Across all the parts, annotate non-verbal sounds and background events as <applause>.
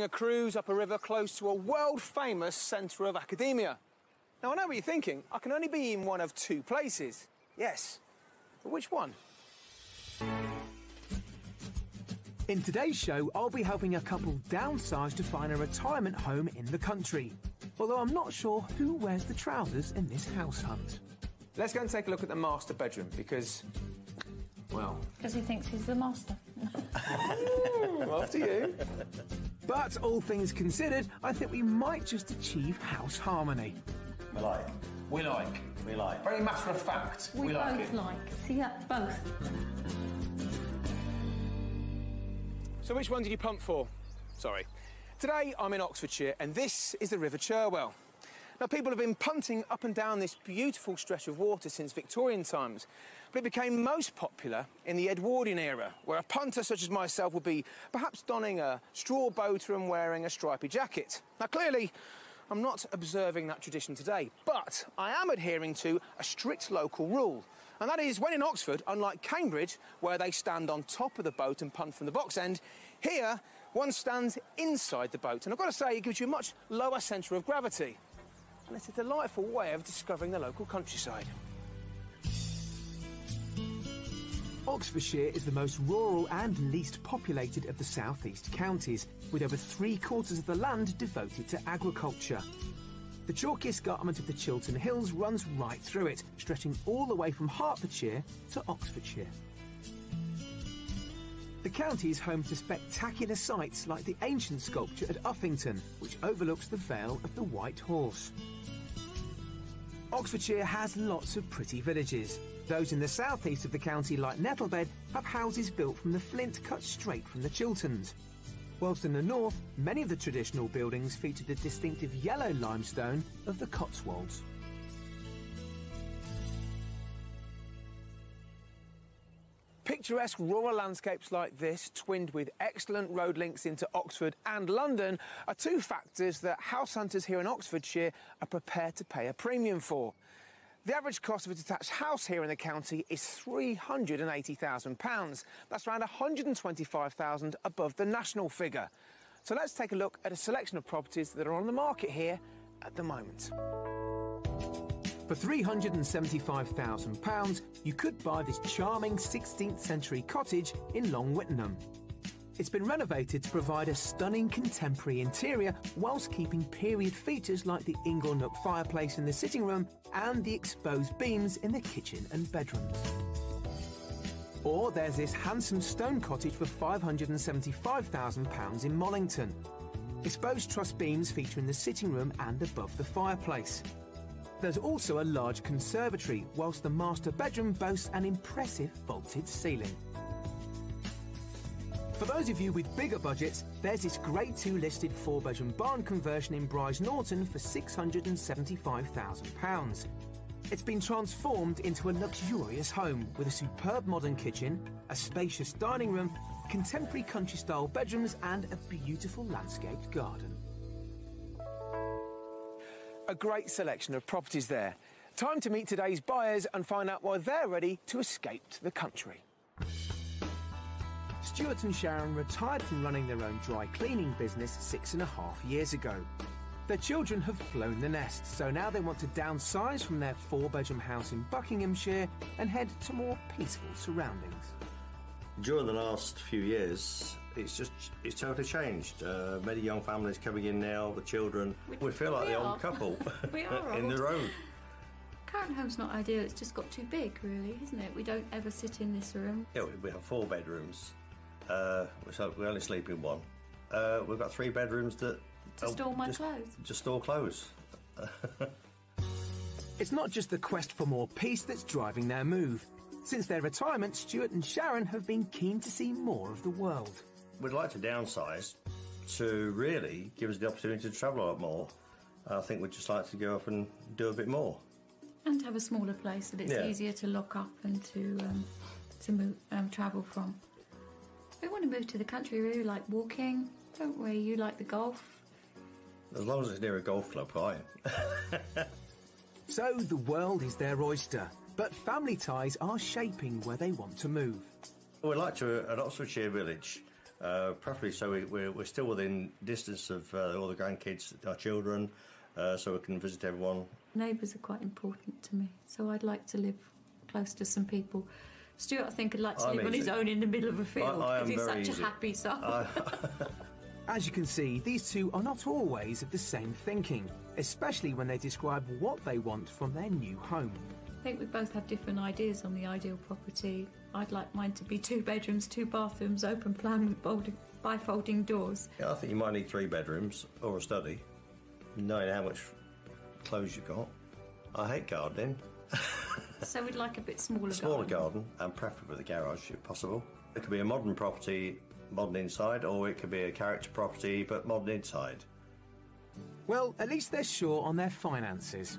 a cruise up a river close to a world-famous centre of academia. Now, I know what you're thinking. I can only be in one of two places. Yes, but which one? In today's show, I'll be helping a couple downsize to find a retirement home in the country. Although I'm not sure who wears the trousers in this house hunt. Let's go and take a look at the master bedroom because, well, Because he thinks he's the master. <laughs> after you. But all things considered, I think we might just achieve house harmony. We like. We like. We like. Very matter of fact. We, both like. See that? Both. So which one did you pump for? Sorry. Today I'm in Oxfordshire and this is the River Cherwell. Now people have been punting up and down this beautiful stretch of water since Victorian times, but it became most popular in the Edwardian era, where a punter such as myself would be perhaps donning a straw boater and wearing a stripy jacket. Now clearly, I'm not observing that tradition today, but I am adhering to a strict local rule. And that is when in Oxford, unlike Cambridge, where they stand on top of the boat and punt from the box end, here one stands inside the boat. And I've got to say, it gives you a much lower centre of gravity. And it's a delightful way of discovering the local countryside. Oxfordshire is the most rural and least populated of the southeast counties, with over three quarters of the land devoted to agriculture. The chalky escarpment of the Chiltern Hills runs right through it, stretching all the way from Hertfordshire to Oxfordshire. The county is home to spectacular sights like the ancient sculpture at Uffington, which overlooks the Vale of the White Horse. Oxfordshire has lots of pretty villages. Those in the southeast of the county, like Nettlebed, have houses built from the flint cut straight from the Chilterns. Whilst in the north, many of the traditional buildings feature the distinctive yellow limestone of the Cotswolds. Picturesque rural landscapes like this, twinned with excellent road links into Oxford and London, are two factors that house hunters here in Oxfordshire are prepared to pay a premium for. The average cost of a detached house here in the county is £380,000. That's around £125,000 above the national figure. So let's take a look at a selection of properties that are on the market here at the moment. For £375,000, you could buy this charming 16th century cottage in Long Wittenham. It's been renovated to provide a stunning contemporary interior whilst keeping period features like the Inglenook fireplace in the sitting room and the exposed beams in the kitchen and bedrooms. Or there's this handsome stone cottage for £575,000 in Mollington. Exposed truss beams feature in the sitting room and above the fireplace. There's also a large conservatory, whilst the master bedroom boasts an impressive vaulted ceiling. For those of you with bigger budgets, there's this Grade 2 listed 4 bedroom barn conversion in Brize Norton for £675,000. It's been transformed into a luxurious home with a superb modern kitchen, a spacious dining room, contemporary country style bedrooms, and a beautiful landscaped garden. A great selection of properties there. Time to meet today's buyers and find out why they're ready to escape to the country. Stuart and Sharon retired from running their own dry cleaning business six and a half years ago. Their children have flown the nest, so now they want to downsize from their four bedroom house in Buckinghamshire and head to more peaceful surroundings. During the last few years, it's just it's totally changed. Uh, many young families coming in now, the children. We, feel like we the are. old couple <laughs> We <laughs> are in old. their own. Current home's not ideal. It's just got too big, really, isn't it? We don't ever sit in this room. Yeah, we- we have four bedrooms. Uh, so we only sleep in one. Uh, we've got three bedrooms that To oh, store my just, clothes. Just store clothes. <laughs> It's not just the quest for more peace that's driving their move. Since their retirement, Stuart and Sharon have been keen to see more of the world. We'd like to downsize to really give us the opportunity to travel a lot more. I think we'd just like to go off and do a bit more. And have a smaller place that it's Yeah. easier to lock up and to um, to move, um, travel from. We want to move to the country. We really like walking, don't we? You like the golf. As long as it's near a golf club, fine. So the world is their oyster, but family ties are shaping where they want to move. We'd like to an Oxfordshire village, Uh, preferably so we, we're, we're still within distance of uh, all the grandkids, our children, uh, so we can visit everyone. Neighbours are quite important to me, so I'd like to live close to some people. Stuart, I think, would like to I'm live on his own in the middle of a field I am he's such easy. a happy soul. <laughs> As you can see, these two are not always of the same thinking, especially when they describe what they want from their new home. I think we both have different ideas on the ideal property. I'd like mine to be two bedrooms, two bathrooms, open plan with folding, bifolding doors. Yeah, I think you might need three bedrooms or a study, knowing how much clothes you've got. I hate gardening. <laughs> So we'd like a bit smaller. Smaller garden. garden, and preferably with a garage if possible. It could be a modern property, modern inside, or it could be a character property but modern inside. Well, at least they're sure on their finances.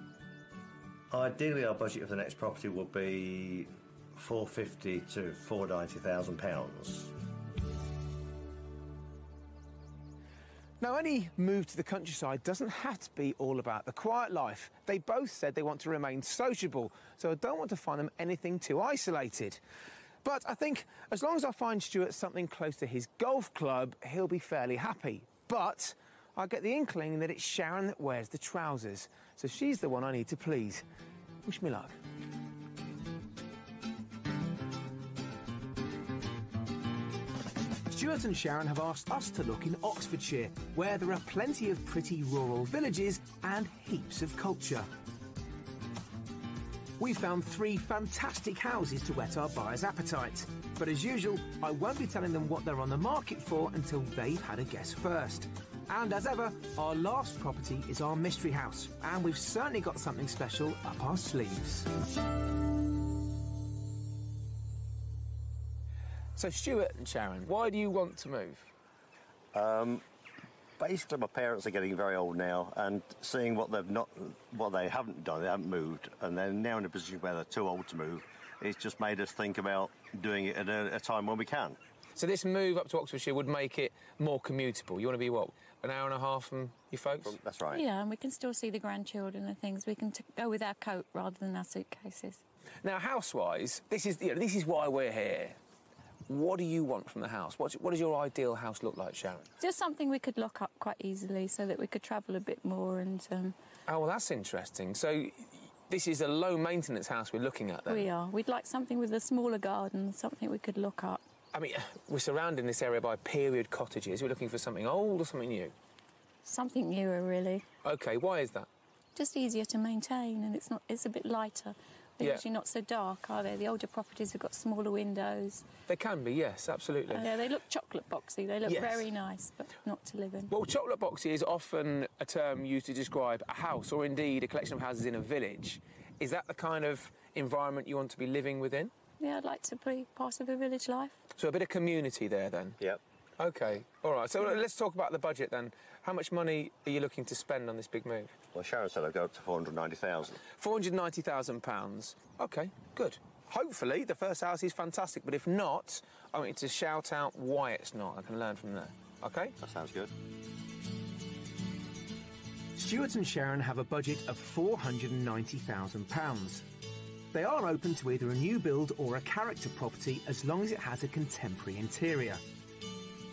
Ideally, our budget for the next property would be four fifty to four ninety thousand pounds. Now, any move to the countryside doesn't have to be all about the quiet life. They both said they want to remain sociable, so I don't want to find them anything too isolated. But I think as long as I find Stuart something close to his golf club, he'll be fairly happy. But I get the inkling that it's Sharon that wears the trousers, so she's the one I need to please. Wish me luck. Stuart and Sharon have asked us to look in Oxfordshire, where there are plenty of pretty rural villages and heaps of culture. We found three fantastic houses to whet our buyer's appetite. But as usual, I won't be telling them what they're on the market for until they've had a guess first. And as ever, our last property is our mystery house, and we've certainly got something special up our sleeves. So, Stuart and Sharon, why do you want to move? Um, Basically, my parents are getting very old now, and seeing what they've not, what they haven't done, they haven't moved, and they're now in a position where they're too old to move. It's just made us think about doing it at a, a time when we can. So, this move up to Oxfordshire would make it more commutable. You want to be what, an hour and a half from your folks? That's right. Yeah, and we can still see the grandchildren and things. We can t- go with our coat rather than our suitcases. Now, house-wise, this is you know, this is why we're here. What do you want from the house? What's, what does your ideal house look like, Sharon? Just something we could lock up quite easily so that we could travel a bit more and um, Oh, well, that's interesting. So, this is a low-maintenance house we're looking at then. we are. We'd like something with a smaller garden, something we could lock up. I mean, <sighs> we're surrounding this area by period cottages. We're looking for something old or something new. Something newer, really. Okay, why is that? Just easier to maintain, and it's not. It's a bit lighter. They're Yeah. usually not so dark, are they? The older properties have got smaller windows. They can be, yes, absolutely. Yeah, they look chocolate boxy. They look Yes. very nice, but not to live in. Well, chocolate boxy is often a term used to describe a house or indeed a collection of houses in a village. Is that the kind of environment you want to be living within? Yeah, I'd like to be part of a village life. So a bit of community there then? Yep. Okay, all right. So let's talk about the budget then. How much money are you looking to spend on this big move? Well, Sharon said I'd go up to 490,000. £490,000. Okay, good. Hopefully, the first house is fantastic, but if not, I want you to shout out why it's not. I can learn from there. Okay? That sounds good. Stuart and Sharon have a budget of £490,000. They are open to either a new build or a character property as long as it has a contemporary interior.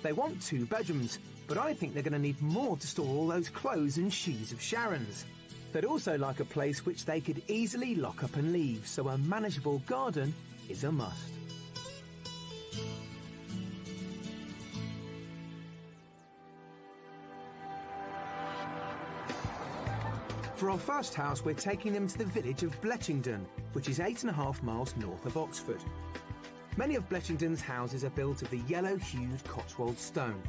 They want two bedrooms, but I think they're going to need more to store all those clothes and shoes of Sharon's. They'd also like a place which they could easily lock up and leave, so a manageable garden is a must. For our first house, we're taking them to the village of Bletchington, which is eight and a half miles north of Oxford. Many of Bletchington's houses are built of the yellow-hued Cotswold stone.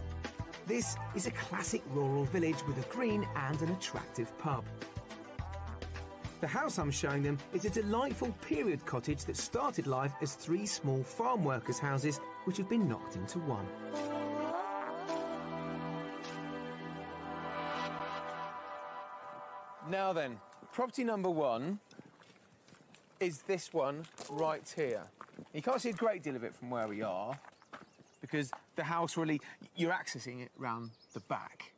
This is a classic rural village with a green and an attractive pub. The house I'm showing them is a delightful period cottage that started life as three small farm workers' houses which have been knocked into one. Now then, property number one is this one right here. You can't see a great deal of it from where we are because the house really, you're accessing it round the back.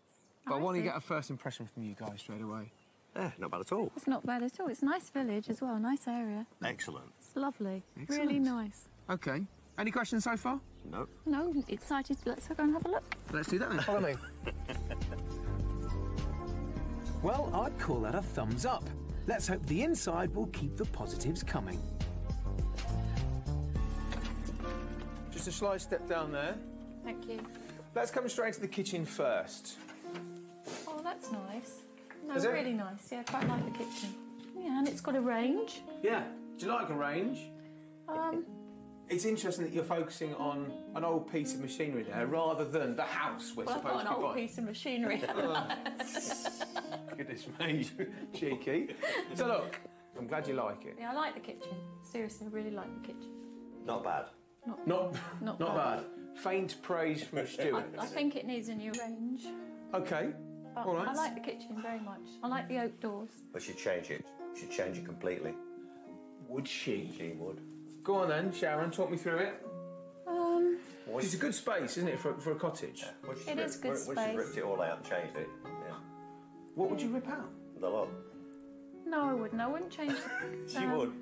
But I, I want to get a first impression from you guys straight away. Yeah, not bad at all. It's not bad at all. It's a nice village as well, nice area. Excellent. It's lovely. Excellent. Really nice. Okay. Any questions so far? No. No, excited. Let's go and have a look. Let's do that then. Follow me. <laughs> well, I'd call that a thumbs up. Let's hope the inside will keep the positives coming. Just a slight step down there. Thank you. Let's come straight to the kitchen first. Oh, that's nice. No, Is it? really nice. Yeah, I quite like the kitchen. Yeah, and it's got a range. Yeah. Do you like a range? Um, It's interesting that you're focusing on an old piece of machinery there rather than the house we're well, I've supposed got an to be old buying. piece of machinery. <laughs> <laughs> Goodness me, <laughs> cheeky. So look, I'm glad you like it. yeah, I like the kitchen. Seriously, I really like the kitchen. Not bad. Not, Not not bad. bad. Faint praise from I, <laughs> Stuart. I think it needs a new range. Okay. But All right. I like the kitchen very much. I like the oak doors. But she'd change it. She'd change it completely. Would she? She would. Go on then, Sharon. Talk me through it. Um, It's a good space, isn't it, for, for a cottage? Well, she's It ripped, is good well, She's space. ripped it all out and changed it. Yeah. What would you rip out? The lot. no, I wouldn't. I wouldn't change. The, <laughs> She um, would.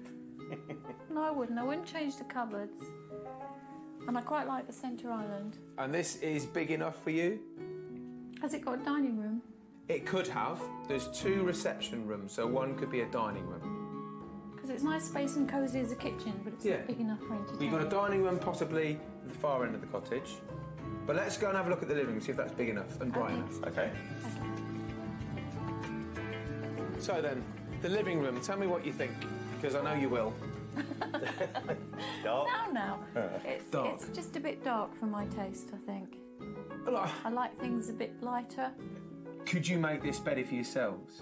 <laughs> No, I wouldn't. I wouldn't change the cupboards. And I quite like the centre island. And this is big enough for you? Has it got a dining room? It could have. There's two reception rooms, so one could be a dining room. Because it's nice space and cosy as a kitchen, but it's Yeah. not big enough for entertaining. We've got a dining room possibly at the far end of the cottage. But let's go and have a look at the living room, see if that's big enough and bright Okay. enough. Okay. So then, the living room, tell me what you think, because I know you will. <laughs> Dark. Now, now. <laughs> It's, Dark. it's just a bit dark for my taste, I think. I like things a bit lighter. Could you make this better for yourselves?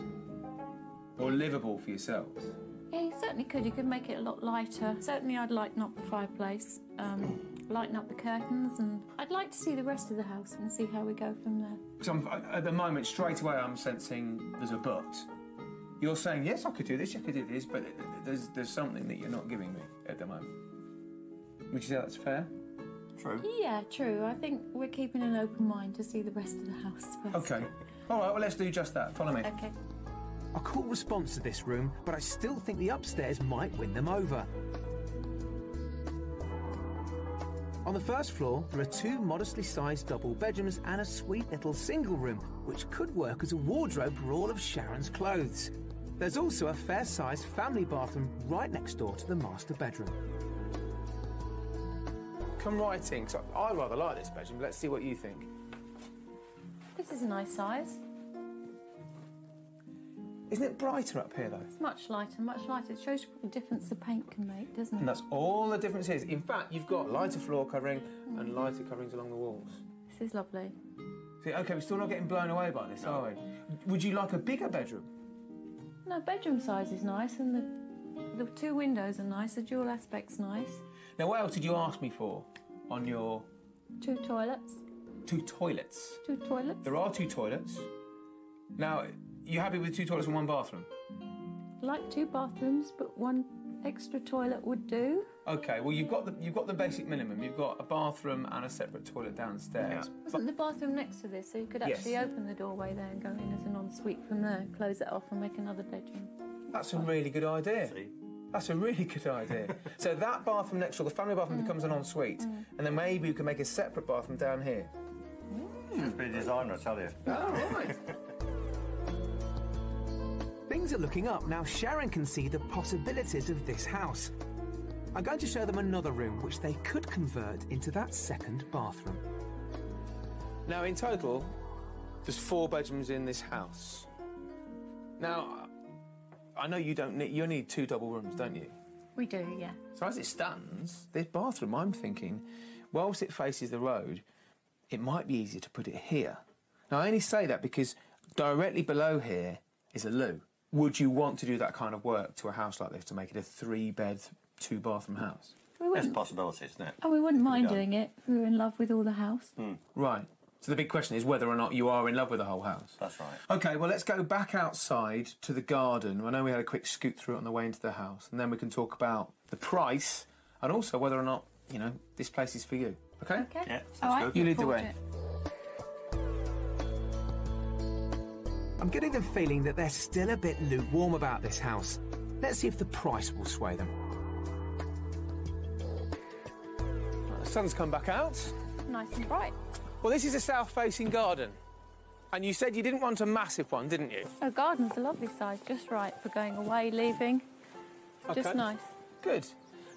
Or livable for yourselves? Yeah, you certainly could. You could make it a lot lighter. Certainly, I'd lighten up the fireplace, um, lighten up the curtains, and I'd like to see the rest of the house and see how we go from there. So I'm, at the moment, straight away, I'm sensing there's a but. You're saying, yes, I could do this, I could do this, but there's, there's something that you're not giving me at the moment. Would you say that's fair? True. Yeah, true. I think we're keeping an open mind to see the rest of the house first. Okay. All right, well, let's do just that. Follow me. Okay. A cool response to this room, but I still think the upstairs might win them over. On the first floor, there are two modestly sized double bedrooms and a sweet little single room, which could work as a wardrobe for all of Sharon's clothes. There's also a fair sized family bathroom right next door to the master bedroom. Come right in, 'cause I I rather like this bedroom. Let's see what you think. This is a nice size. Isn't it brighter up here, though? It's much lighter, much lighter. It shows you what a difference the paint can make, doesn't it? And that's all the difference is. In fact, you've got lighter floor covering and mm. lighter coverings along the walls. This is lovely. See, okay, we're still not getting blown away by this, are we? Would you like a bigger bedroom? No, bedroom size is nice, and the the two windows are nice. The dual aspect's nice. Now, what else did you ask me for on your Two toilets. two toilets? Two toilets. There are two toilets. Now, you happy with two toilets and one bathroom? Like two bathrooms, but one extra toilet would do. Okay, well you've got the you've got the basic minimum. You've got a bathroom and a separate toilet downstairs. Wasn't the bathroom next to this, so you could Yes. actually open the doorway there and go in as an ensuite from there, close it off, and make another bedroom. That's a really good idea. See? That's a really good idea. <laughs> so that bathroom next door, the family bathroom mm. becomes an ensuite, mm. and then maybe you can make a separate bathroom down here. Mm. She's been a designer, I tell you. All right. Things are looking up now. Sharon can see the possibilities of this house. I'm going to show them another room which they could convert into that second bathroom. Now, in total, there's four bedrooms in this house. Now, I know you don't need you need two double rooms, don't you? We do, yeah. So as it stands, this bathroom, I'm thinking, whilst it faces the road, it might be easier to put it here. Now I only say that because directly below here is a loo. Would you want to do that kind of work to a house like this to make it a three-bed, two-bathroom house? We There's wouldn't. possibilities, isn't it? Oh, we wouldn't mind done. doing it we were in love with all the house. Hmm. Right. So the big question is whether or not you are in love with the whole house. That's right. Okay, well, let's go back outside to the garden. I know we had a quick scoot through it on the way into the house, and then we can talk about the price and also whether or not, you know, this place is for you. Okay? Okay. Yeah, sounds All right. good. You lead the way. it. I'm getting the feeling that they're still a bit lukewarm about this house. Let's see if the price will sway them. The sun's come back out. Nice and bright. Well, this is a south-facing garden. And you said you didn't want a massive one, didn't you? Oh, garden's a lovely size, just right for going away, leaving. Just nice. Good.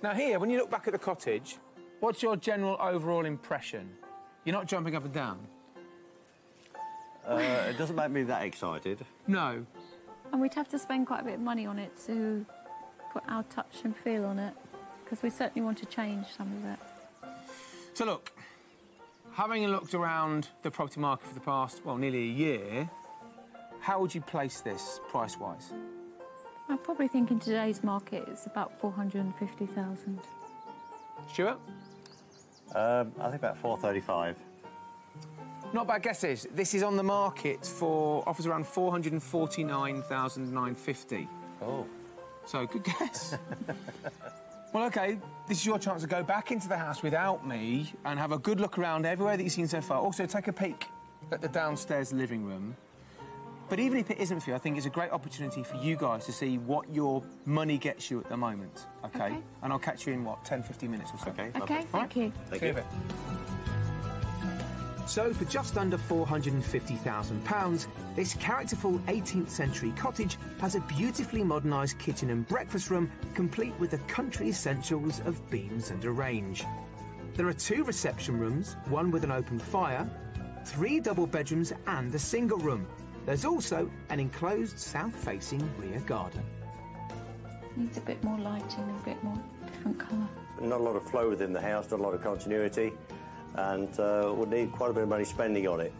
Now here, when you look back at the cottage, what's your general overall impression? You're not jumping up and down? Uh, it doesn't make me that excited. No. And we'd have to spend quite a bit of money on it to put our touch and feel on it, because we certainly want to change some of it. So look, having looked around the property market for the past, well, nearly a year, how would you place this price-wise? I probably think in today's market it's about 450,000. Stuart? Um, I think about 435. Not bad guesses. This is on the market for offers around 449,950. Oh. So good guess. <laughs> well, okay, this is your chance to go back into the house without me and have a good look around everywhere that you've seen so far. Also, take a peek at the downstairs living room. But even if it isn't for you, I think it's a great opportunity for you guys to see what your money gets you at the moment. Okay? Okay. And I'll catch you in what, 10, 15 minutes or so. Okay. Okay, lovely. thank you. Thank See you So, for just under £450,000, this characterful 18th century cottage has a beautifully modernised kitchen and breakfast room, complete with the country essentials of beams and a range. There are two reception rooms, one with an open fire, three double bedrooms, and a single room. There's also an enclosed south facing rear garden. Needs a bit more lighting and a bit more different colour. Not a lot of flow within the house, not a lot of continuity, and uh, would need quite a bit of money spending on it.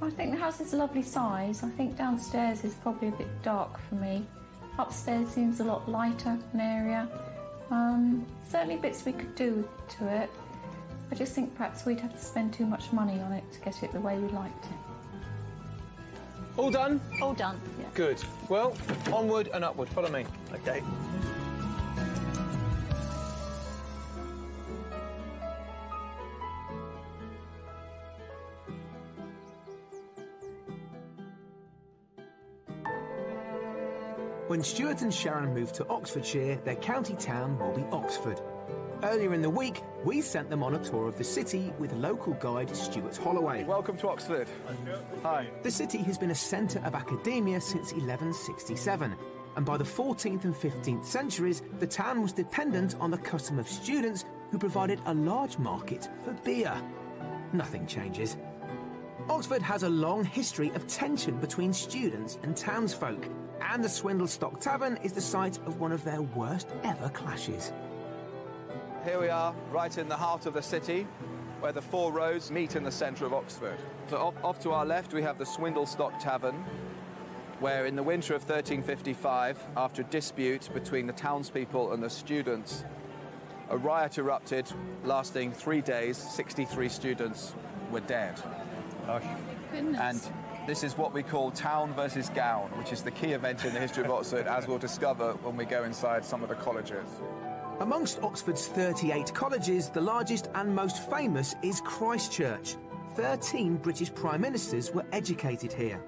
I think the house is a lovely size. I think downstairs is probably a bit dark for me. Upstairs seems a lot lighter an area. Um, certainly bits we could do to it. I just think perhaps we'd have to spend too much money on it to get it the way we liked it. All done? All done. Yeah. Good. Well, onward and upward. Follow me. Okay. When Stuart and Sharon moved to Oxfordshire, their county town will be Oxford. Earlier in the week, we sent them on a tour of the city with local guide Stuart Holloway. Welcome to Oxford. Hi. The city has been a centre of academia since 1167, and by the 14th and 15th centuries, the town was dependent on the custom of students who provided a large market for beer. Nothing changes. Oxford has a long history of tension between students and townsfolk, and the Swindlestock Tavern is the site of one of their worst ever clashes. Here we are, right in the heart of the city, where the four roads meet in the centre of Oxford. So off, off to our left, we have the Swindlestock Tavern, where in the winter of 1355, after a dispute between the townspeople and the students, a riot erupted, lasting three days. 63 students were dead. Goodness. And this is what we call town versus gown, which is the key event in the history of Oxford, as we'll discover when we go inside some of the colleges. Amongst Oxford's 38 colleges, the largest and most famous is Christ Church. 13 British Prime Ministers were educated here.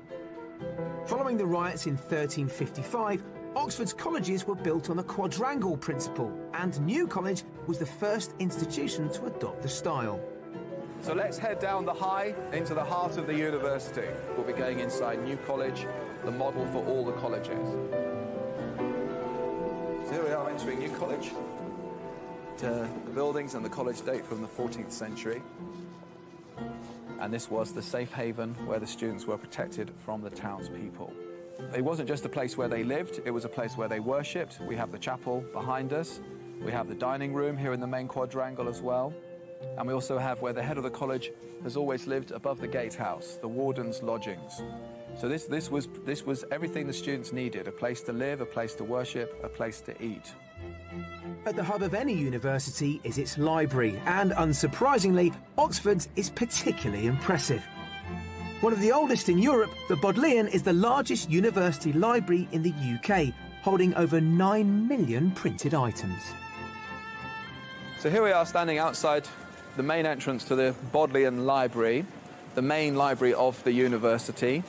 Following the riots in 1355, Oxford's colleges were built on the quadrangle principle, and New College was the first institution to adopt the style. So let's head down the high into the heart of the university. We'll be going inside New College, the model for all the colleges. So here we are entering New College. Uh, the buildings and the college date from the 14th century. And this was the safe haven where the students were protected from the townspeople. It wasn't just a place where they lived, it was a place where they worshipped. We have the chapel behind us. We have the dining room here in the main quadrangle as well. And we also have where the head of the college has always lived above the gatehouse, the warden's lodgings. So this, this, was, this was everything the students needed, a place to live, a place to worship, a place to eat. At the hub of any university is its library, and unsurprisingly, Oxford's is particularly impressive. One of the oldest in Europe, the Bodleian is the largest university library in the UK, holding over 9 million printed items. So here we are standing outside the main entrance to the Bodleian Library, the main library of the university,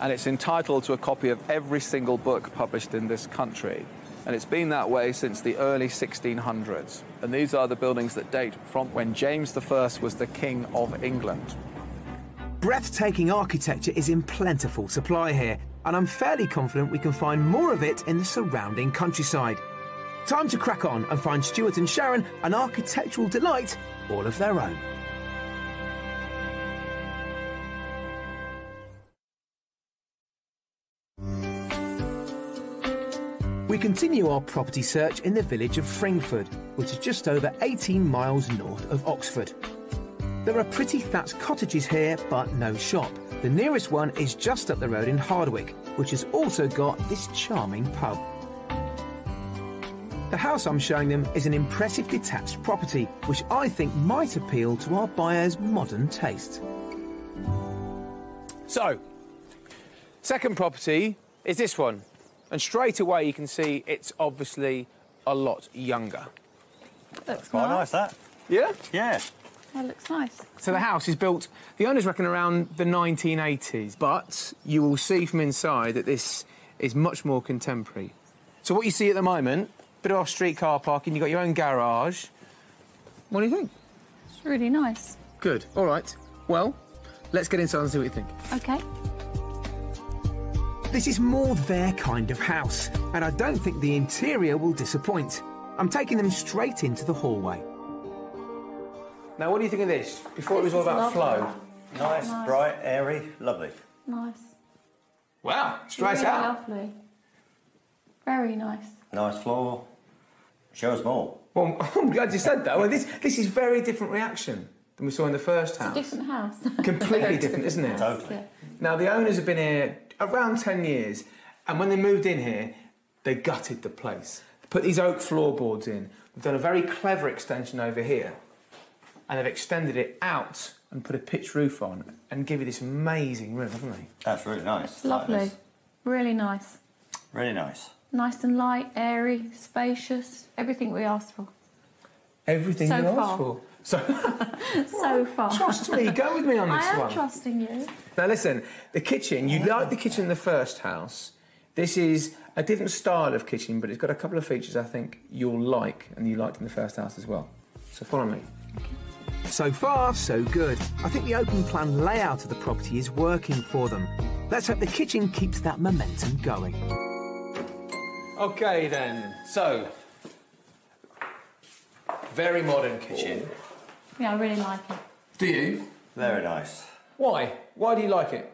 and it's entitled to a copy of every single book published in this country. and it's been that way since the early 1600s. And these are the buildings that date from when James I was the King of England. Breathtaking architecture is in plentiful supply here, and I'm fairly confident we can find more of it in the surrounding countryside. Time to crack on and find Stuart and Sharon an architectural delight all of their own. We continue our property search in the village of Fringford, which is just over 18 miles north of Oxford. There are pretty thatched cottages here, but no shop. The nearest one is just up the road in Hardwick, which has also got this charming pub. The house I'm showing them is an impressive detached property, which I think might appeal to our buyer's modern taste. So, second property is this one. And straight away you can see it's obviously a lot younger. Looks Quite nice, that. Yeah? Yeah. That looks nice. So the house is built, the owners reckon around the 1980s, but you will see from inside that this is much more contemporary. So what you see at the moment, bit of off-street car parking, you've got your own garage. What do you think? It's really nice. Good. All right. Well, let's get inside and see what you think. Okay. This is more their kind of house, and I don't think the interior will disappoint. I'm taking them straight into the hallway. Now, what do you think of this? Before it was all about lovely. flow. Nice, bright, airy, lovely. Nice. Wow, straight really out. lovely. Very nice. Nice floor. Show us more. Well, <laughs> I'm glad you said that. Well, this this is very different reaction than we saw in the first house. Different house. <laughs> Completely <laughs> different, isn't it? Totally. Yeah. Now, the owners have been here around 10 years, and when they moved in here, they gutted the place. They put these oak floorboards in. They've done a very clever extension over here, and they've extended it out and put a pitch roof on and give you this amazing room, haven't they? That's really nice. It's lovely. Like. Really nice. Really nice. Nice and light, airy, spacious. Everything we asked for. Everything So you asked for. So, <laughs> So far. trust me, go with me on <laughs> this I am one. trusting you. Now listen, the kitchen, you like the kitchen in the first house. This is a different style of kitchen, but it's got a couple of features I think you'll like and you liked in the first house as well. So follow me. So far, so good. I think the open plan layout of the property is working for them. Let's hope the kitchen keeps that momentum going. Okay then, so very modern kitchen. Yeah, I really like it. Do you? Very nice. Why? Why do you like it?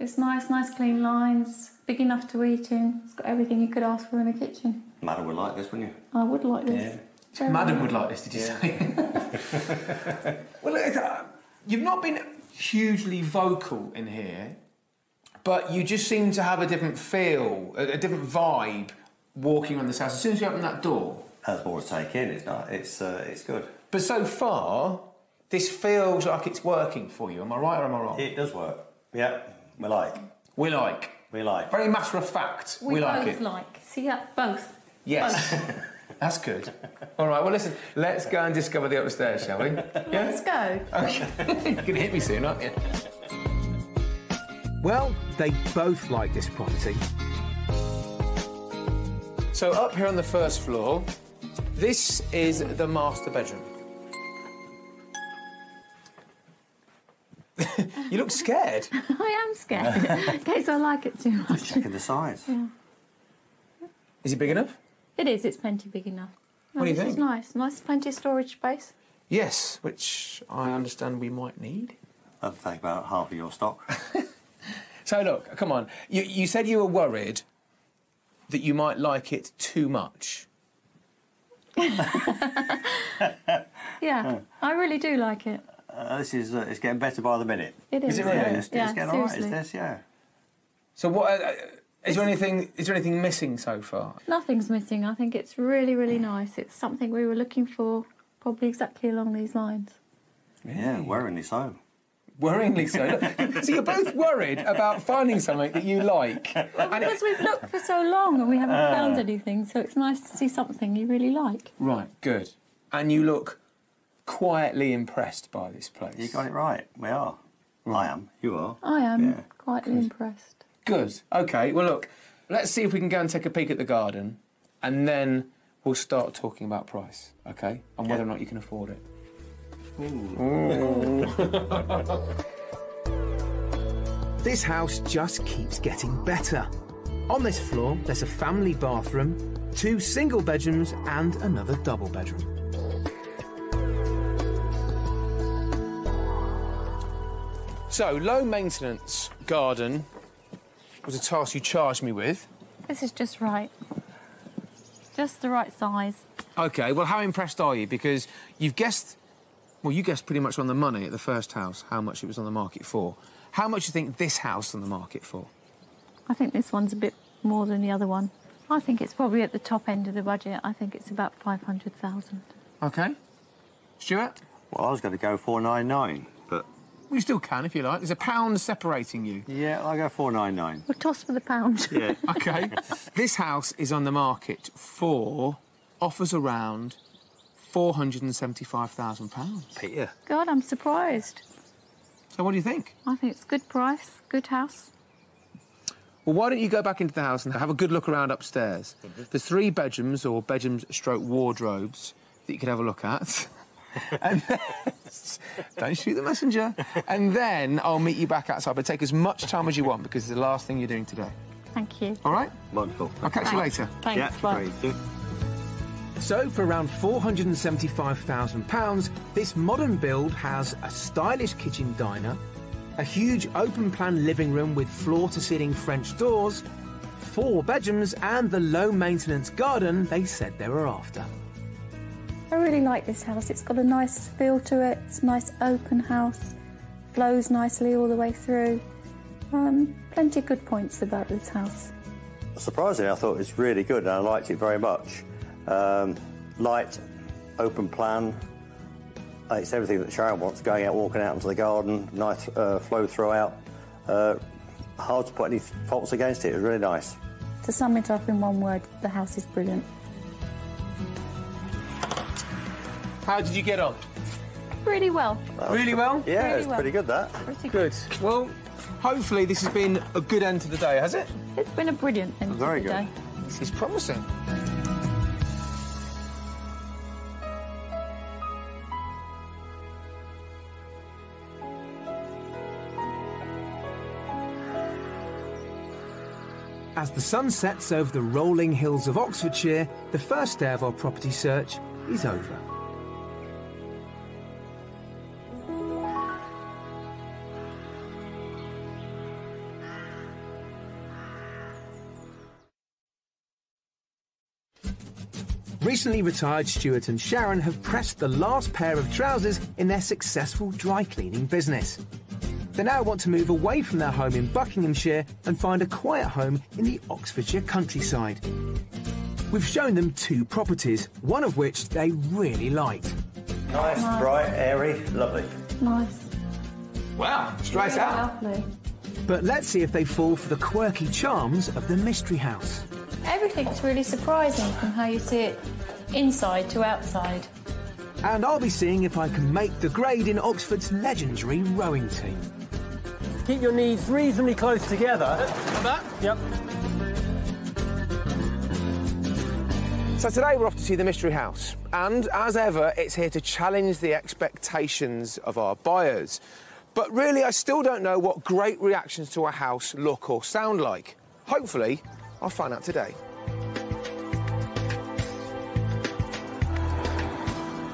It's nice, nice clean lines, big enough to eat in. It's got everything you could ask for in a kitchen. Madam would like this, wouldn't you? I would like this. Very Madam nice. would like this, did you say? <laughs> well, uh, you've not been hugely vocal in here, but you just seem to have a different feel, a, a different vibe walking around this house. As soon as you open that door. Has more to take in. It's not. It's uh, it's good. But so far, this feels like it's working for you. Am I right or am I wrong? It does work. Yeah, we like. we like. We like. Very matter of fact, we, We, like both it. like. See that? Both. Yes. <laughs> That's good. All right, well, listen, let's go and discover the upstairs, shall we? Yeah? Let's go. <laughs> Okay. You're going to hit me soon, aren't you? Well, they both like this property. So, up here on the first floor, this is the master bedroom. <laughs> you look scared. <laughs> I am scared <laughs> in case I like it too much. Checking the size. Yeah. Is it big enough? It is. It's plenty big enough. No, What do you this is think? nice. Nice, plenty of storage space. Yes, which I understand we might need. That'll take about half of your stock. So look, come on. You, you said you were worried that you might like it too much. <laughs> Yeah, I really do like it. Uh, this is uh, it's getting better by the minute. It is. Is it Yeah, really? it's, Yeah, it's getting all right. Is this, yeah. So what? Uh, is there anything? Is there anything missing so far? Nothing's missing. I think it's really, really nice. It's something we were looking for, probably exactly along these lines. Yeah, worryingly so. Worryingly so. So you're both worried about finding something that you like. Well, And it- because we've looked for so long and we haven't ah. found anything, so it's nice to see something you really like. right, good. And you look quietly impressed by this place. You got it right. We are. I am. You are. I am Yeah, quietly impressed. Good. Okay. Well, look. Let's see if we can go and take a peek at the garden. and then we'll start talking about price, okay? And whether or not you can afford it. This house just keeps getting better. On this floor, there's a family bathroom, two single bedrooms, and another double bedroom. So, low maintenance garden was a task you charged me with. This is just right. Just the right size. Okay, well, how impressed are you? Because you've guessed, well, you guessed pretty much on the money at the first house how much it was on the market for. How much do you think this house on the market for? I think this one's a bit more than the other one. I think it's probably at the top end of the budget. I think it's about 500,000. Okay. Stuart? Well, I was going to go 499, but Well, you still can if you like. There's a pound separating you. yeah, I'll go 499. We'll toss for the pound. Yeah. <laughs> Okay. this house is on the market for offers around £475,000. Peter. God, I'm surprised. So, what do you think? I think it's good price, good house. Well, why don't you go back into the house and have a good look around upstairs? Mm-hmm. There's three bedrooms or bedrooms stroke wardrobes that you could have a look at. <laughs> and then, don't shoot the messenger. And then I'll meet you back outside. But take as much time as you want because it's the last thing you're doing today. Thank you. All right? Wonderful. I'll catch you later. Thanks, yeah, bye. Great. So, for around £475,000, this modern build has a stylish kitchen diner, a huge open plan living room with floor to ceiling French doors, four bedrooms, and the low maintenance garden they said they were after. I really like this house. It's got a nice feel to it. It's a nice open house. Flows nicely all the way through. Um, plenty of good points about this house. Surprisingly, I thought it was really good and I liked it very much. Um, light, open plan. Uh, It's everything that Sharon wants, going out, walking out into the garden, nice uh, flow throughout. Uh, hard to put any faults against it. It was really nice. To sum it up in one word, the house is brilliant. How did you get on? Really well. Really well? Yeah, Really it's well. pretty good that. Pretty good. Good. Well, hopefully this has been a good end to the day, has it? It's been a brilliant end Very to the good. day. This is promising. As the sun sets over the rolling hills of Oxfordshire, the first day of our property search is over. Recently retired Stuart and Sharon have pressed the last pair of trousers in their successful dry cleaning business. They now want to move away from their home in Buckinghamshire and find a quiet home in the Oxfordshire countryside. We've shown them two properties, one of which they really liked. Nice, bright, airy, lovely. Nice. Wow, straight out. Lovely. But let's see if they fall for the quirky charms of the mystery house. Everything's really surprising from how you see it inside to outside. And I'll be seeing if I can make the grade in Oxford's legendary rowing team. Keep your knees reasonably close together. that? Yep. So today we're off to see the Mystery House, and as ever, it's here to challenge the expectations of our buyers. But really, I still don't know what great reactions to a house look or sound like. Hopefully, I'll find out today.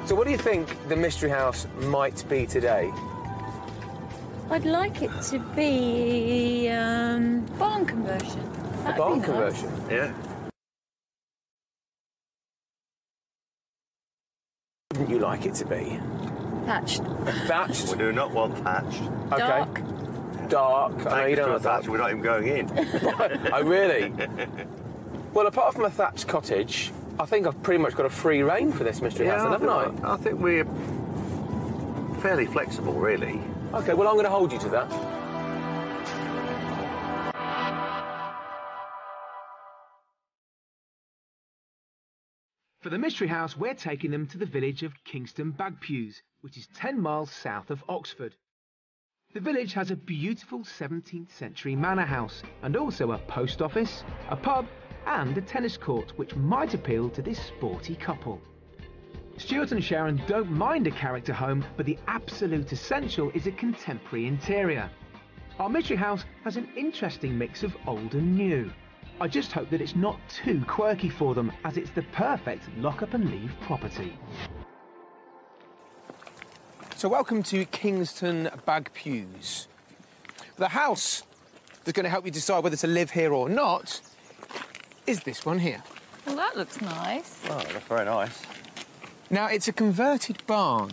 So, what do you think the Mystery House might be today? I'd like it to be um, barn conversion. A That'd barn nice. conversion? Yeah. Wouldn't you like it to be? Thatched. Thatched? We do not want thatched. Okay. Dark. Dark. I know you you don't for like thatched. We're not even going in. <laughs> Oh, really? well, apart from a thatched cottage, I think I've pretty much got a free reign for this mystery house, haven't I? I think we're fairly flexible, really. Okay, well, I'm going to hold you to that. For the mystery house, we're taking them to the village of Kingston Bagpuize, which is 10 miles south of Oxford. The village has a beautiful 17th century manor house and also a post office, a pub, and a tennis court which might appeal to this sporty couple. Stuart and Sharon don't mind a character home, but the absolute essential is a contemporary interior. Our mystery house has an interesting mix of old and new. I just hope that it's not too quirky for them, as it's the perfect lock up and leave property. So, welcome to Kingston Bagpuize. The house that's going to help you decide whether to live here or not is this one here. Well, that looks nice. Oh, that's very nice. Now, it's a converted barn.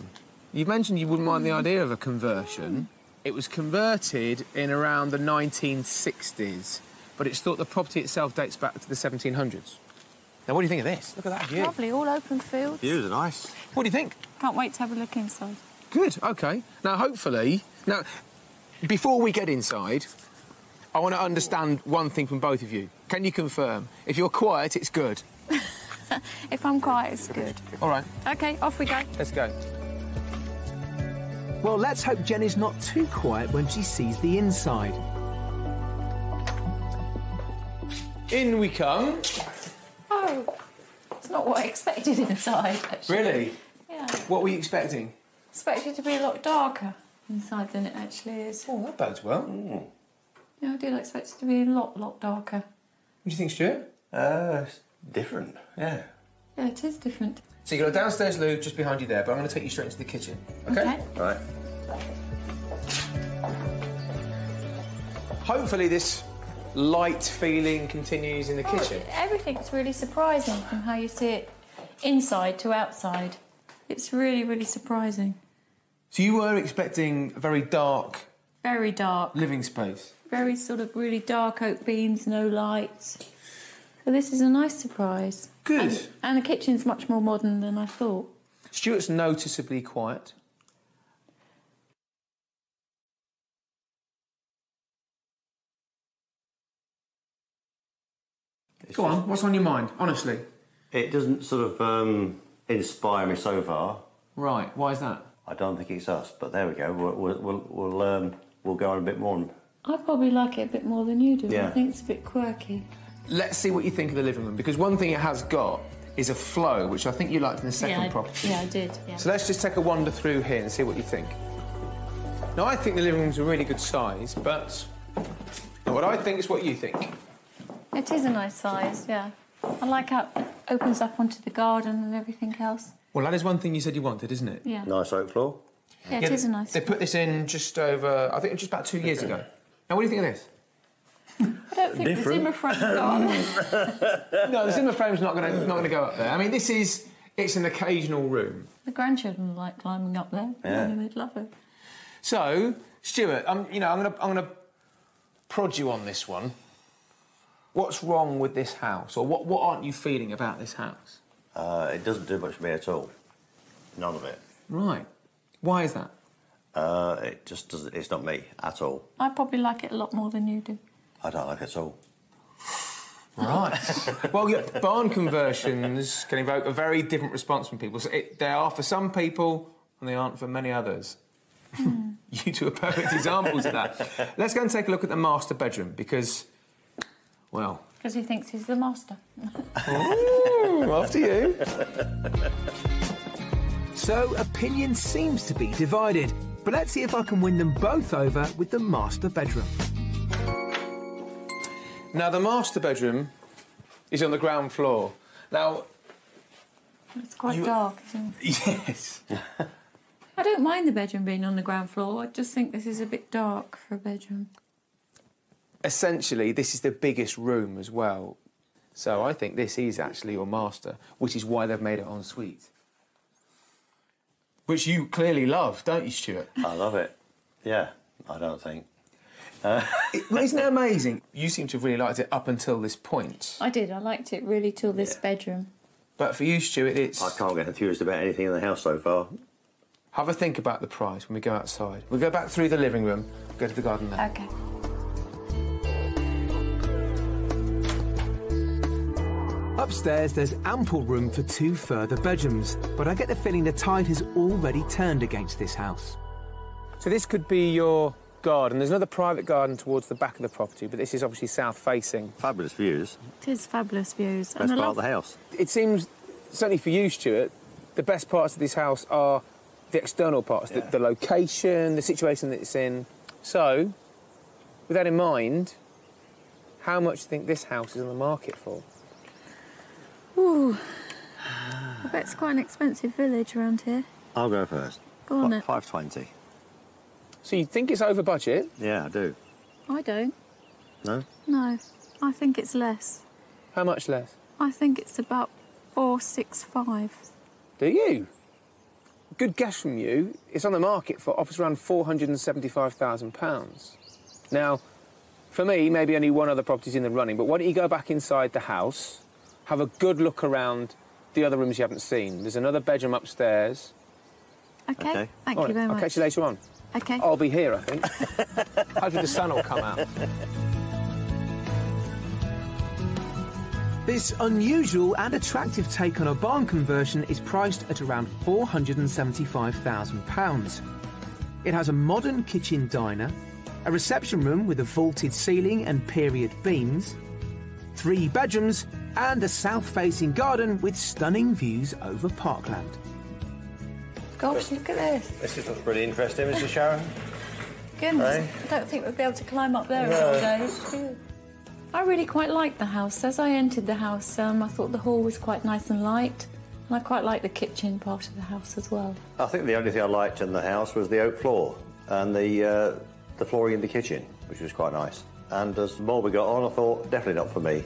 You mentioned you wouldn't mind the idea of a conversion. It was converted in around the 1960s, but it's thought the property itself dates back to the 1700s. Now, what do you think of this? Look at that view. Lovely, all open fields. Views are nice. What do you think? Can't wait to have a look inside. Good, okay. Now, hopefully, now, before we get inside, I want to understand one thing from both of you. Can you confirm? If you're quiet, it's good. <laughs> <laughs> If I'm quiet, it's good. All right, Okay, off we go. let's go. Well, let's hope Jenny's not too quiet when she sees the inside. In we come. Oh, it's not what I expected inside, actually. Really? Yeah. What were you expecting? expected to be a lot darker inside than it actually is. Oh, that bodes well. Yeah, I did expect it to be a lot, lot darker. What do you think, Stuart? Uh, it's different. Yeah. Yeah, it is different. So you've got a downstairs loo just behind you there, but I'm going to take you straight into the kitchen. Okay? Right. Hopefully this light feeling continues in the kitchen. Oh, everything's really surprising from how you see it inside to outside. It's really, really surprising. So you were expecting a very dark Very dark. living space. Very sort of really dark oak beams, no lights. So this is a nice surprise. Good. And, and the kitchen's much more modern than I thought. Stuart's noticeably quiet. Go on, what's on your mind, honestly? It doesn't sort of um, inspire me so far. Right, why is that? I don't think it's us, but there we go. We'll we'll we'll, we'll, um, we'll go on a bit more. I probably like it a bit more than you do. I think it's a bit quirky. Let's see what you think of the living room, because one thing it has got is a flow, which I think you liked in the second yeah, I, property. yeah, I did. Yeah. So let's just take a wander through here and see what you think. Now, I think the living room's a really good size, but what I think is what you think. It is a nice size, yeah. I like how it opens up onto the garden and everything else. Well, that is one thing you said you wanted, isn't it? Yeah. Nice oak floor. Yeah, it is a nice. They put this in just over, I think, just about two years ago. Now, what do you think of this? I don't think Different. the Zimmer front garden. <laughs> No, the Zimmer frame's not going to not going to go up there. I mean, this is it's an occasional room. the grandchildren like climbing up there. Yeah. They'd love it. So, Stuart, um, you know, I'm going to I'm going to prod you on this one. What's wrong with this house, or what what aren't you feeling about this house? Uh, it doesn't do much for me at all. None of it. Right. Why is that? Uh, it just doesn't. It's not me at all. I probably like it a lot more than you do. I don't like it at all. Right. <laughs> well, yeah, barn conversions can evoke a very different response from people. So it, they are for some people, and they aren't for many others. Hmm. <laughs> you two are perfect examples of that. Let's go and take a look at the master bedroom because, well, Because he thinks he's the master. Ooh, <laughs> after you. So, opinion seems to be divided, but let's see if I can win them both over with the master bedroom. Now, the master bedroom is on the ground floor. Now, It's quite You- dark, isn't it? <laughs> yes. I don't mind the bedroom being on the ground floor. I just think this is a bit dark for a bedroom. Essentially, this is the biggest room as well. So, I think this is actually your master, which is why they've made it en suite. Which you clearly love, don't you, Stuart? I love it. Yeah, I don't think. <laughs> Well, Isn't it amazing? You seem to have really liked it up until this point. I did. I liked it really till this bedroom. But for you, Stuart, it's. I can't get enthused about anything in the house so far. Have a think about the price when we go outside. We'll go back through the living room, go to the garden there. Okay. Upstairs, there's ample room for two further bedrooms, but I get the feeling the tide has already turned against this house. So this could be your garden. There's another private garden towards the back of the property, but this is obviously south facing. Fabulous views. It is fabulous views. Best I part love of the house. It seems, certainly for you, Stuart, the best parts of this house are the external parts, Yeah. the, the location, the situation that it's in. So, with that in mind, how much do you think this house is on the market for? Ooh. I bet it's quite an expensive village around here. I'll go first. Go on Fi- 520. So you think it's over budget? Yeah, I do. I don't. No? No. I think it's less. How much less? I think it's about four six five. Do you? Good guess from you. It's on the market for offers around £475,000. Now, for me, maybe only one other property's in the running, but why don't you go back inside the house, have a good look around the other rooms you haven't seen. There's another bedroom upstairs. Okay. Okay. Thank All you right, very I'll catch you later on. Okay. I'll be here, I think. <laughs> Hopefully the sun will come out. This unusual and attractive take on a barn conversion is priced at around £475,000. It has a modern kitchen diner, a reception room with a vaulted ceiling and period beams, three bedrooms, and a south facing garden with stunning views over parkland. Gosh, look at this. This is looks pretty interesting, Mr. Sharon. Goodness. Right. I don't think we'll be able to climb up there in all days. I really quite like the house. As I entered the house, um, I thought the hall was quite nice and light. And I quite like the kitchen part of the house as well. I think the only thing I liked in the house was the oak floor and the uh, the flooring in the kitchen, which was quite nice. And as the more we got on, I thought definitely not for me.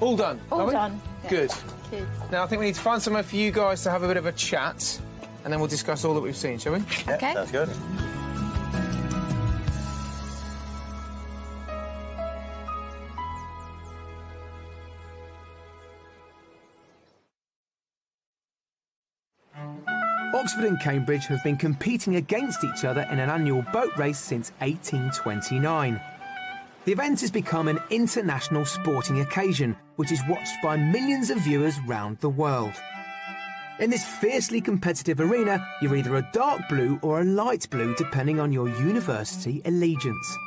All done. All are we? done. Yeah. Good. Thank you. Now I think we need to find somewhere for you guys to have a bit of a chat, and then we'll discuss all that we've seen, shall we? Okay. Sounds good. Oxford and Cambridge have been competing against each other in an annual boat race since 1829. The event has become an international sporting occasion, which is watched by millions of viewers round the world. In this fiercely competitive arena, you're either a dark blue or a light blue, depending on your university allegiance.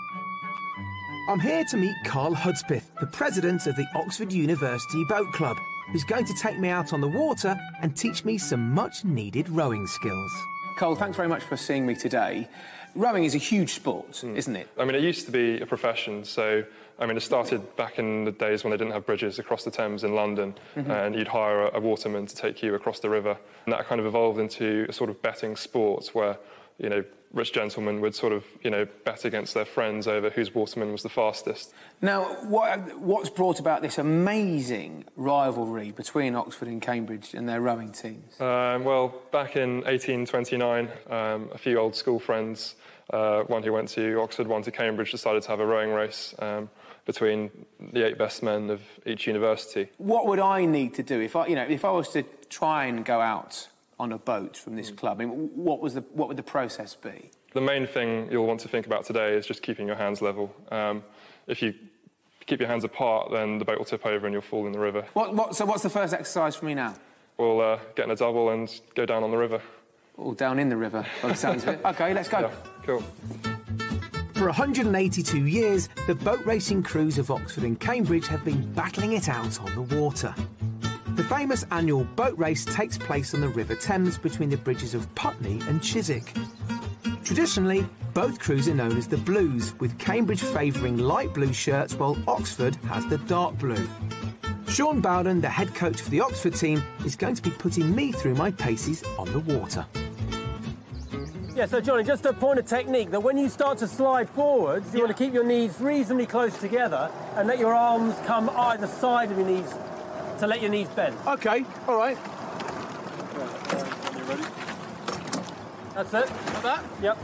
I'm here to meet Carl Hudspeth, the president of the Oxford University Boat Club, who's going to take me out on the water and teach me some much needed rowing skills. Cole, thanks very much for seeing me today. Rowing is a huge sport, hmm. isn't it? I mean, it used to be a profession. So, I mean, it started back in the days when they didn't have bridges across the Thames in London, mm-hmm. and you'd hire a, a waterman to take you across the river. And that kind of evolved into a sort of betting sport where, you know, rich gentlemen would sort of, you know, bet against their friends over whose waterman was the fastest. Now, what, what's brought about this amazing rivalry between Oxford and Cambridge and their rowing teams? Um, well, back in 1829, um, a few old school friends, uh, one who went to Oxford, one to Cambridge, decided to have a rowing race um, between the eight best men of each university. What would I need to do if I, you know, if I was to try and go out on a boat from this club? I mean, what was the, what would the process be? The main thing you'll want to think about today is just keeping your hands level. Um, if you keep your hands apart, then the boat will tip over and you'll fall in the river. What, what, so, what's the first exercise for me now? We'll uh, get in a double and go down on the river. All down in the river, by the sounds of it. <laughs> Okay, let's go. Yeah, cool. For 182 years, the boat racing crews of Oxford and Cambridge have been battling it out on the water. The famous annual boat race takes place on the River Thames between the bridges of Putney and Chiswick. Traditionally, both crews are known as the Blues, with Cambridge favouring light blue shirts while Oxford has the dark blue. Sean Bowden, the head coach for the Oxford team, is going to be putting me through my paces on the water. Yeah, so Johnny, just a point of technique that when you start to slide forwards, you want to keep your knees reasonably close together and let your arms come either side of your knees to let your knees bend. Okay, all right. That's it. Like that? Yep.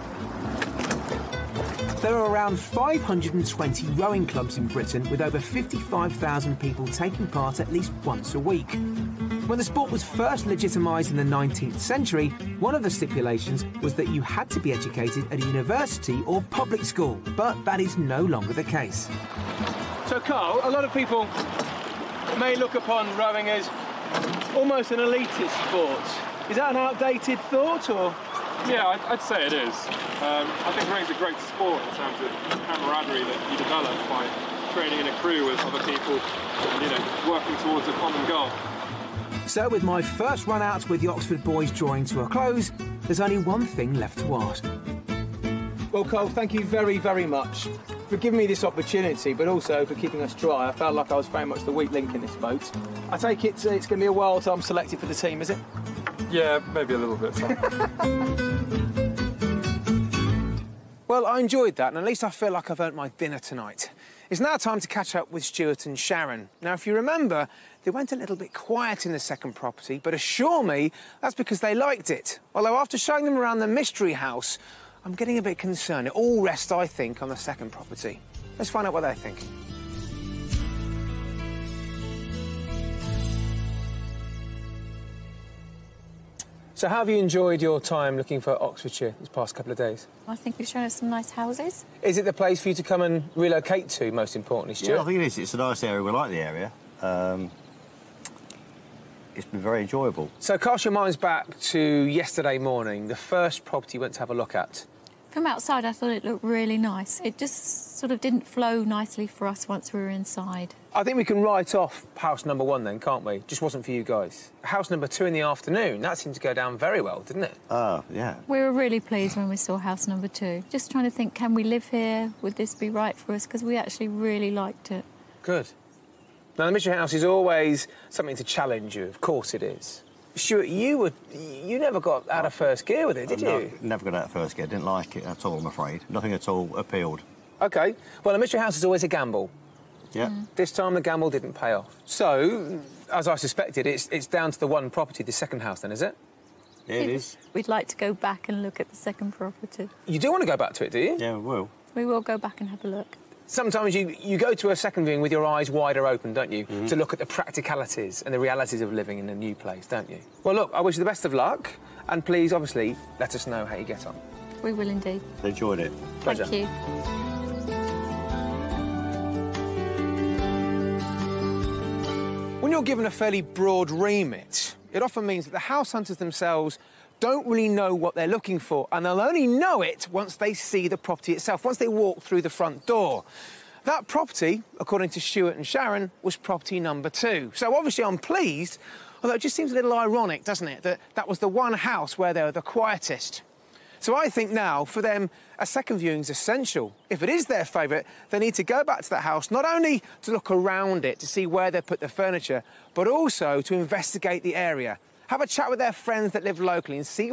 There are around 520 rowing clubs in Britain with over 55,000 people taking part at least once a week. When the sport was first legitimised in the 19th century, one of the stipulations was that you had to be educated at a university or public school, but that is no longer the case. So, Carl, a lot of people may look upon rowing as almost an elitist sport. Is that an outdated thought, or? Yeah, I'd, I'd say it is. Um, I think rowing's a great sport in terms of camaraderie that you develop by training in a crew with other people and, you know, working towards a common goal. So, with my first run out with the Oxford boys drawing to a close, there's only one thing left to ask. Well, Cole, thank you very, very much for giving me this opportunity, but also for keeping us dry. I felt like I was very much the weak link in this boat. I take it uh, it's going to be a while till I'm selected for the team, is it? Yeah, maybe a little bit. <laughs> Well, I enjoyed that, and at least I feel like I've earned my dinner tonight. It's now time to catch up with Stuart and Sharon. Now, if you remember, they went a little bit quiet in the second property, but assure me that's because they liked it. Although after showing them around the mystery house, I'm getting a bit concerned. It all rests, I think, on the second property. Let's find out what they think. So, how have you enjoyed your time looking for Oxfordshire these past couple of days? I think you've shown us some nice houses. Is it the place for you to come and relocate to, most importantly, Stuart? Yeah, I think it is. It's a nice area. We like the area. Um, it's been very enjoyable. So cast your minds back to yesterday morning, the first property you went to have a look at. From outside, I thought it looked really nice. It just sort of didn't flow nicely for us once we were inside. I think we can write off house number one then, can't we? Just wasn't for you guys. House number two in the afternoon, that seemed to go down very well, didn't it? Ah, yeah. We were really pleased when we saw house number two. Just trying to think, can we live here? Would this be right for us? Because we actually really liked it. Good. Now, the mystery house is always something to challenge you. Of course it is. Stuart, you were you never got out of first gear with it, did No, you? never got out of first gear. Didn't like it at all, I'm afraid. Nothing at all appealed. Okay. Well, a mystery house is always a gamble. Yeah. Mm. This time the gamble didn't pay off. So, as I suspected, it's it's down to the one property, the second house, then, is it? Yeah, it is. We'd like to go back and look at the second property. You do want to go back to it, do you? Yeah, we will. We will go back and have a look. Sometimes you, you go to a second viewing with your eyes wider open, don't you? Mm-hmm. To look at the practicalities and the realities of living in a new place, don't you? Well, look, I wish you the best of luck. And please, obviously, let us know how you get on. We will indeed. Enjoyed it. Pleasure. Thank you. When you're given a fairly broad remit, it often means that the house hunters themselves don't really know what they're looking for, and they'll only know it once they see the property itself, once they walk through the front door. That property, according to Stuart and Sharon, was property number two. So obviously I'm pleased, although it just seems a little ironic, doesn't it, that that was the one house where they were the quietest. So I think now, for them, a second viewing is essential. If it is their favourite, they need to go back to that house, not only to look around it to see where they put the furniture, but also to investigate the area. Have a chat with their friends that live locally and see.